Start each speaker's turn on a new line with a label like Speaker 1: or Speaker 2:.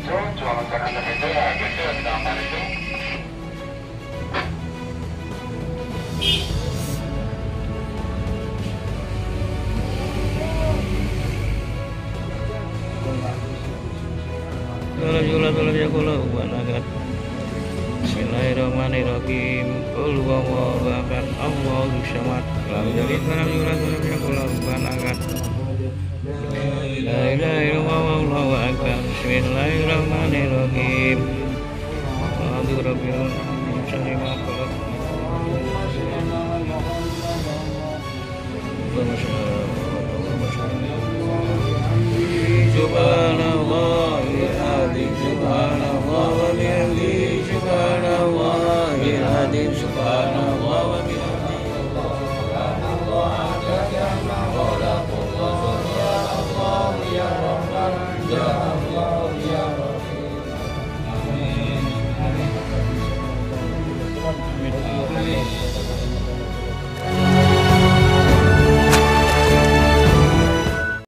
Speaker 1: itu jualan terhadap Bismillahirrahmanirrahim Allahu Bismillahirrahmanirrahim
Speaker 2: Ya ya ya